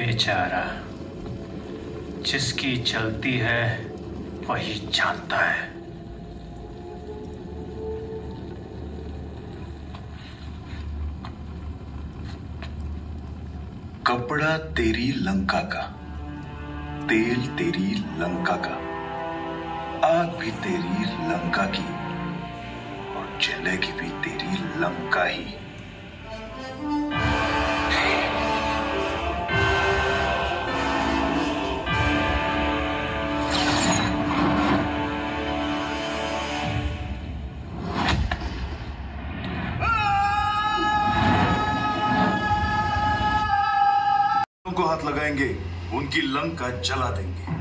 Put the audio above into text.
बेचारा, जिसकी चलती है, वही जानता है। कपड़ा तेरी लंका का, तेल तेरी लंका का, आग भी तेरी लंका की, और ज़िंदगी भी तेरी लंका ही। को हाथ लगाएँगे उनकी लंका जला देंगे।